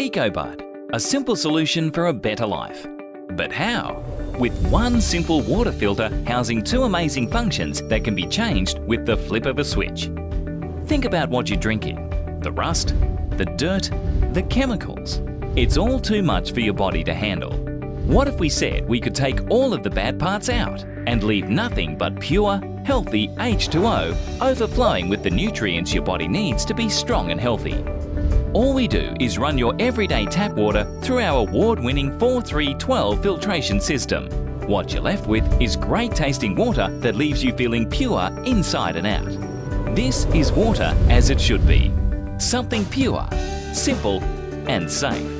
EcoBud, a simple solution for a better life. But how? With one simple water filter housing two amazing functions that can be changed with the flip of a switch. Think about what you're drinking. The rust, the dirt, the chemicals. It's all too much for your body to handle. What if we said we could take all of the bad parts out and leave nothing but pure, healthy H2O overflowing with the nutrients your body needs to be strong and healthy? All we do is run your everyday tap water through our award-winning 4312 filtration system. What you're left with is great tasting water that leaves you feeling pure inside and out. This is water as it should be. Something pure, simple and safe.